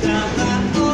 Trabalho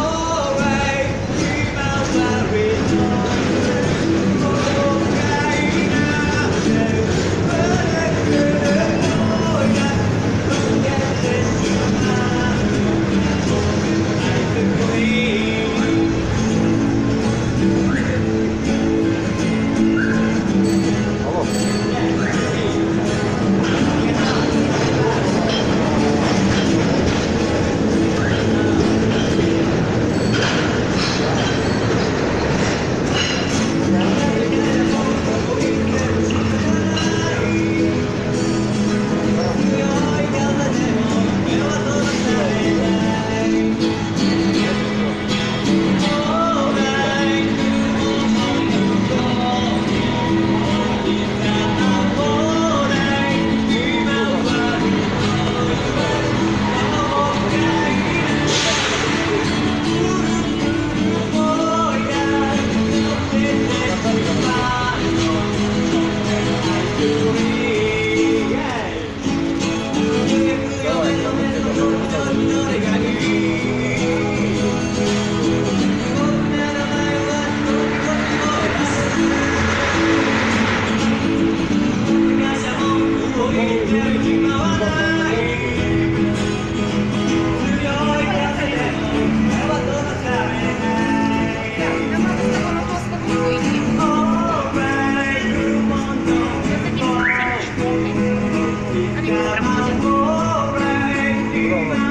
Thank you.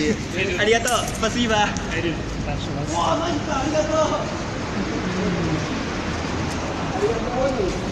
しありがとう。パスイバーかありがとう。ありがとう。